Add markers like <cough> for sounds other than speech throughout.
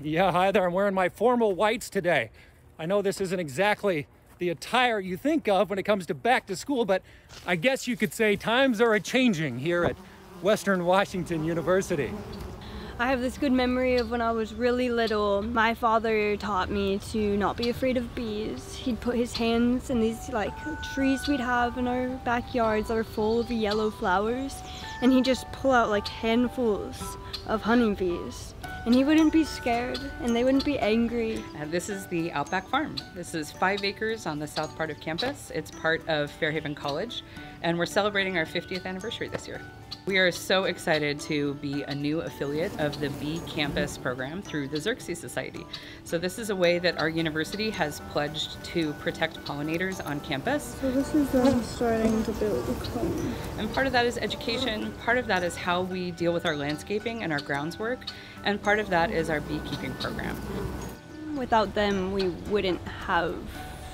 Yeah, hi there. I'm wearing my formal whites today. I know this isn't exactly the attire you think of when it comes to back to school, but I guess you could say times are a changing here at Western Washington University. I have this good memory of when I was really little. My father taught me to not be afraid of bees. He'd put his hands in these like trees we'd have in our backyards that are full of yellow flowers, and he'd just pull out like handfuls of honeybees. And he wouldn't be scared, and they wouldn't be angry. Uh, this is the Outback Farm. This is five acres on the south part of campus. It's part of Fairhaven College, and we're celebrating our 50th anniversary this year. We are so excited to be a new affiliate of the Bee Campus program through the Xerxes Society. So this is a way that our university has pledged to protect pollinators on campus. So this is them starting to build a comb. And part of that is education, part of that is how we deal with our landscaping and our grounds work, and part of that is our beekeeping program. Without them, we wouldn't have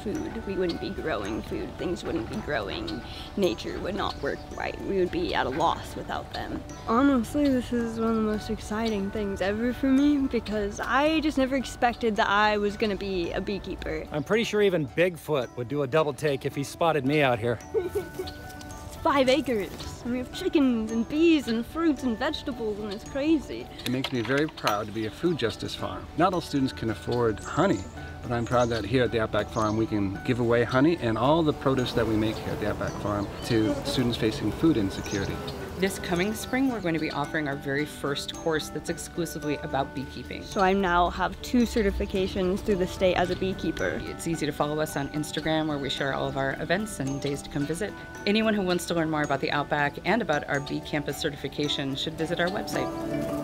food. We wouldn't be growing food. Things wouldn't be growing. Nature would not work right. We would be at a loss without them. Honestly, this is one of the most exciting things ever for me because I just never expected that I was going to be a beekeeper. I'm pretty sure even Bigfoot would do a double take if he spotted me out here. it's <laughs> five acres. And we have chickens and bees and fruits and vegetables, and it's crazy. It makes me very proud to be a food justice farm. Not all students can afford honey, but I'm proud that here at the Outback Farm we can give away honey and all the produce that we make here at the Outback Farm to students facing food insecurity. This coming spring, we're going to be offering our very first course that's exclusively about beekeeping. So I now have two certifications through the state as a beekeeper. It's easy to follow us on Instagram where we share all of our events and days to come visit. Anyone who wants to learn more about the Outback and about our Bee Campus certification should visit our website.